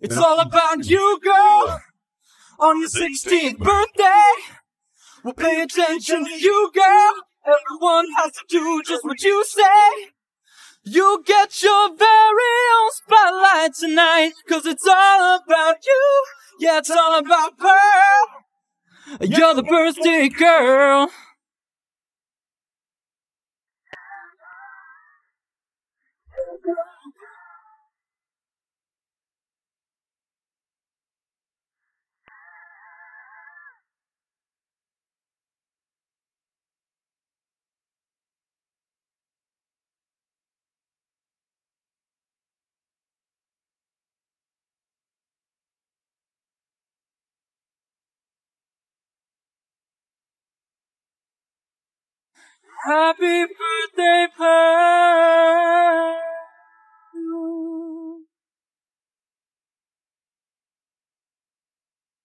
It's all about you, girl. On your 16th birthday, we'll pay attention to you, girl. Everyone has to do just what you say. You get your very own spotlight tonight, cause it's all about you. Yeah, it's all about Pearl. You're the birthday girl. Happy birthday.